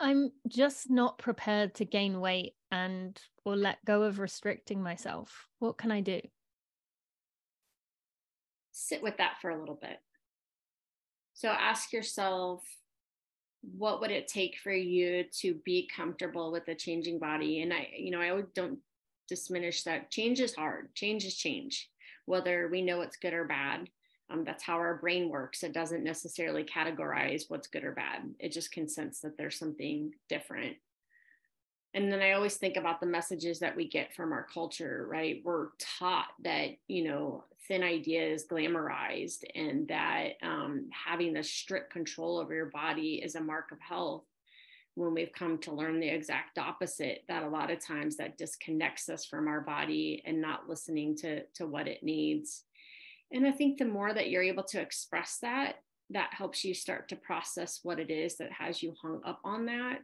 I'm just not prepared to gain weight and or let go of restricting myself. What can I do? Sit with that for a little bit. So ask yourself what would it take for you to be comfortable with a changing body and i you know i don't diminish that change is hard change is change whether we know it's good or bad um, that's how our brain works. It doesn't necessarily categorize what's good or bad. It just can sense that there's something different. And then i always think about the messages that we get from our culture right? We're taught that you know thin idea is glamorized and that um, having the strict control over your body is a mark of health. When we've come to learn the exact opposite that a lot of times that disconnects us from our body and not listening to to what it needs and i think the more that you're able to express that that helps you start to process what it is that has you hung up on that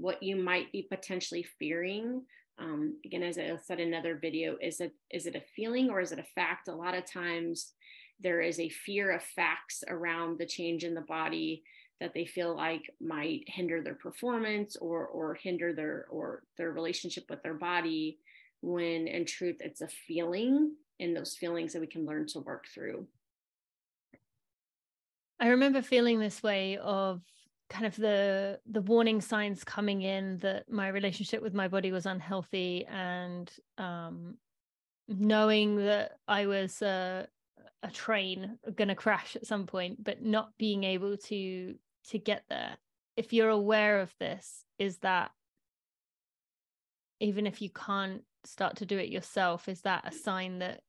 what you might be potentially fearing. Um, again as i said in another video is it is it a feeling or is it a fact? A lot of times there is a fear of facts around the change in the body that they feel like might hinder their performance or or hinder their or their relationship with their body when in truth it's a feeling and those feelings that we can learn to work through. I remember feeling this way of kind of the the warning signs coming in that my relationship with my body was unhealthy and um knowing that i was uh, a train going to crash at some point but not being able to to get there. If you're aware of this is that even if you can't start to do it yourself is that a sign that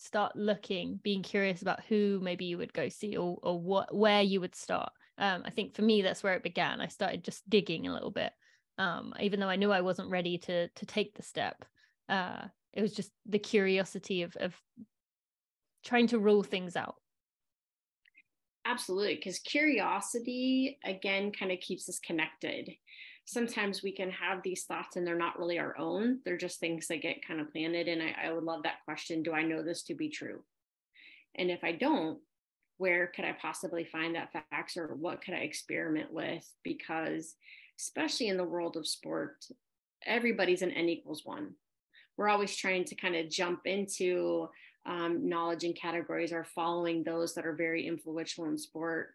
start looking being curious about who maybe you would go see or, or what where you would start um, I think for me that's where it began. I started just digging a little bit, um, even though I knew I wasn't ready to to take the step. Uh, it was just the curiosity of of trying to rule things out. Absolutely, because curiosity again kind of keeps us connected. Sometimes we can have these thoughts and they're not really our own. They're just things that get kind of planted. And I, I would love that question Do I know this to be true? And if I don't, where could I possibly find that facts or what could I experiment with? Because, especially in the world of sport, everybody's an N equals one. We're always trying to kind of jump into um, knowledge and categories or following those that are very influential in sport.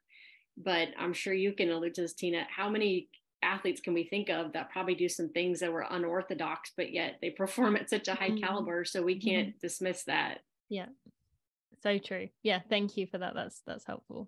But I'm sure you can allude to this, Tina. How many athletes can we think of that probably do some things that were unorthodox, but yet they perform at such a high mm-hmm. caliber? So we can't mm-hmm. dismiss that. Yeah so true yeah thank you for that that's that's helpful